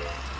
Yeah.